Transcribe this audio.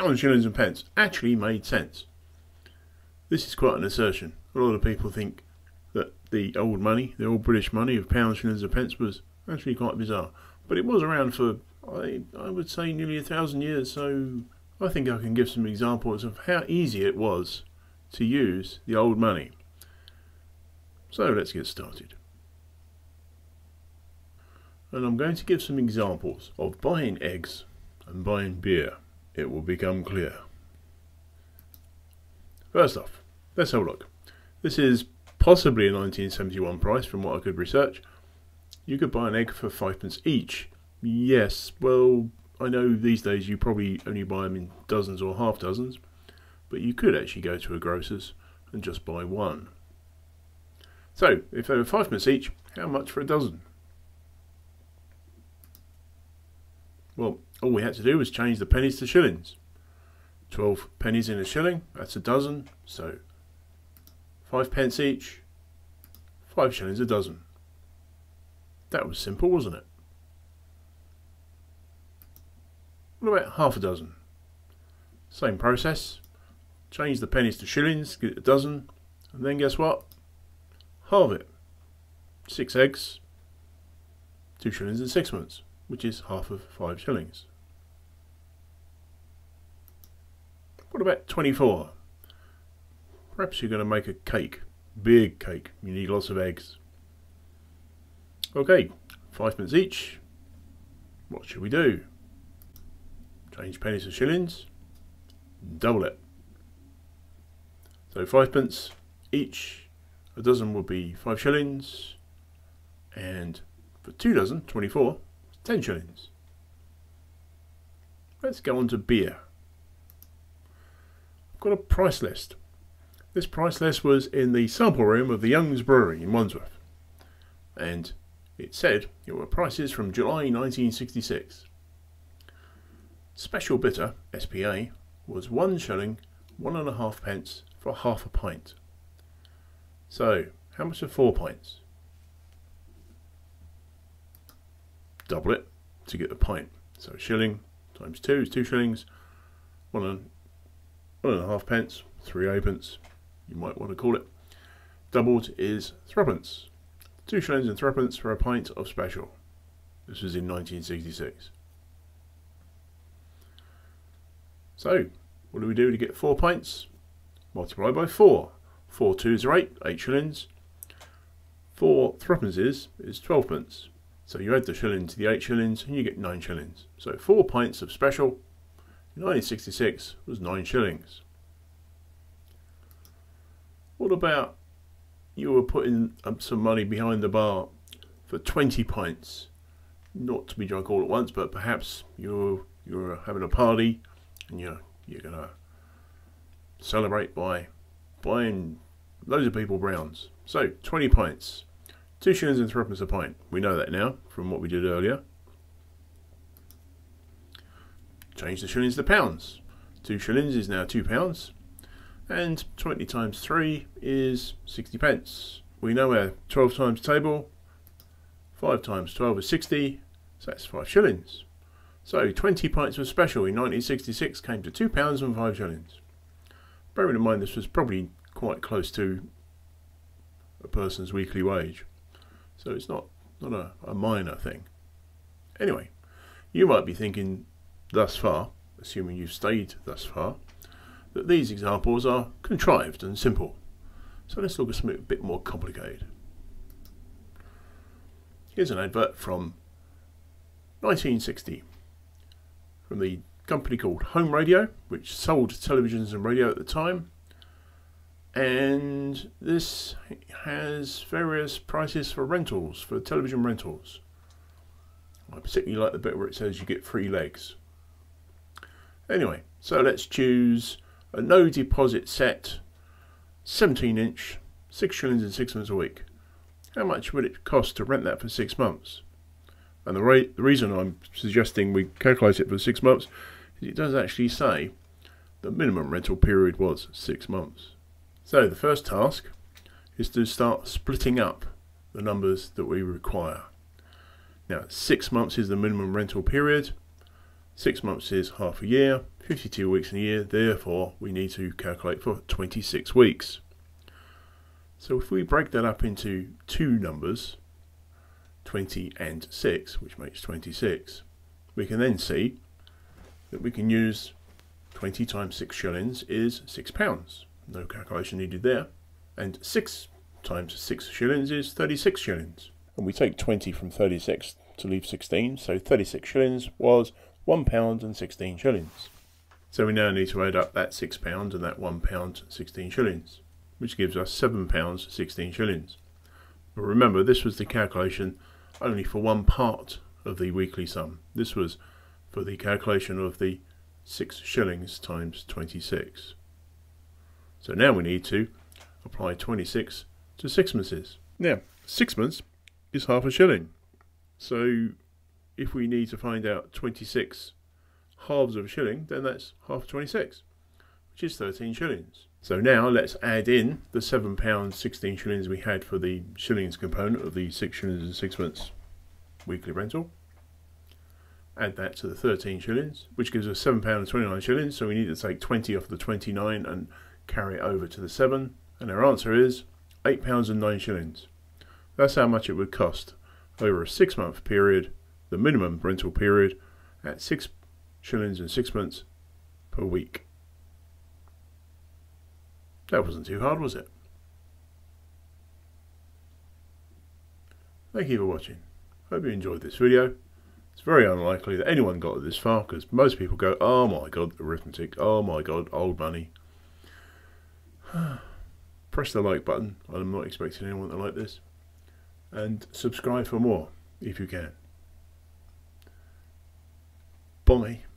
pounds, shillings and pence actually made sense. This is quite an assertion. A lot of people think that the old money, the old British money of pounds, shillings and pence was actually quite bizarre. But it was around for, I, I would say, nearly a thousand years, so I think I can give some examples of how easy it was to use the old money. So let's get started. And I'm going to give some examples of buying eggs and buying beer. It will become clear. First off, let's have a look. This is possibly a 1971 price from what I could research. You could buy an egg for fivepence each. Yes, well, I know these days you probably only buy them in dozens or half dozens, but you could actually go to a grocer's and just buy one. So, if they were fivepence each, how much for a dozen? Well, all we had to do was change the pennies to shillings. 12 pennies in a shilling, that's a dozen, so 5 pence each, 5 shillings a dozen. That was simple, wasn't it? What about half a dozen? Same process. Change the pennies to shillings, get a dozen, and then guess what? Halve it. Six eggs, two shillings and sixpence, which is half of five shillings. What about 24? Perhaps you're going to make a cake. Big cake. You need lots of eggs. Okay, five pence each. What should we do? Change pennies to shillings. Double it. So five pence each. A dozen would be five shillings. And for two dozen, 24, 10 shillings. Let's go on to beer. Got a price list. This price list was in the sample room of the Young's Brewery in Wandsworth. And it said it were prices from July 1966. Special bitter, SPA, was one shilling, one and a half pence for half a pint. So, how much are four pints? Double it to get the pint. So, a shilling times two is two shillings, one and, one and a half pence, three halfpence, you might want to call it. Doubled is threepence. Two shillings and threepence for a pint of special. This was in 1966. So, what do we do to get four pints? Multiply by four. Four twos are eight, eight shillings. Four threepences is twelve pence. So you add the shilling to the eight shillings and you get nine shillings. So four pints of special 1966 was nine shillings. What about you were putting up some money behind the bar for 20 pints? Not to be drunk all at once, but perhaps you're you're having a party and you're you're gonna celebrate by buying loads of people browns. So 20 pints, two shillings and threepence a pint. We know that now from what we did earlier. Change the shillings to pounds. Two shillings is now two pounds and 20 times 3 is 60 pence. We know our 12 times table, 5 times 12 is 60, so that's 5 shillings. So 20 pints of special in 1966 came to £2 and 5 shillings. Bearing in mind this was probably quite close to a person's weekly wage, so it's not, not a, a minor thing. Anyway, you might be thinking thus far, assuming you've stayed thus far, that these examples are contrived and simple. So let's look at something a bit more complicated. Here's an advert from 1960 from the company called Home Radio, which sold televisions and radio at the time. And this has various prices for rentals, for television rentals. I particularly like the bit where it says you get free legs. Anyway, so let's choose a no deposit set, 17 inch, 6 shillings and 6 months a week. How much would it cost to rent that for 6 months? And the, the reason I'm suggesting we calculate it for 6 months is it does actually say the minimum rental period was 6 months. So the first task is to start splitting up the numbers that we require. Now, 6 months is the minimum rental period, Six months is half a year, 52 weeks in a year, therefore we need to calculate for 26 weeks. So if we break that up into two numbers, 20 and 6, which makes 26, we can then see that we can use 20 times 6 shillings is 6 pounds. No calculation needed there. And 6 times 6 shillings is 36 shillings. And we take 20 from 36 to leave 16, so 36 shillings was one pound and 16 shillings. So we now need to add up that six pounds and that one pound 16 shillings, which gives us seven pounds 16 shillings. But remember, this was the calculation only for one part of the weekly sum. This was for the calculation of the six shillings times 26. So now we need to apply 26 to sixpences. Now, sixpence is half a shilling. So if we need to find out 26 halves of a shilling, then that's half 26, which is 13 shillings. So now let's add in the £7 16 shillings we had for the shillings component of the 6 shillings and sixpence weekly rental. Add that to the 13 shillings, which gives us £7, 29 shillings, so we need to take 20 off the 29 and carry it over to the 7, and our answer is £8 and 9 shillings. That's how much it would cost over a six month period the minimum rental period at six shillings and sixpence per week. That wasn't too hard, was it? Thank you for watching. Hope you enjoyed this video. It's very unlikely that anyone got this far because most people go, oh my god, arithmetic, oh my god, old money. Press the like button. I'm not expecting anyone to like this. And subscribe for more if you can. Bye.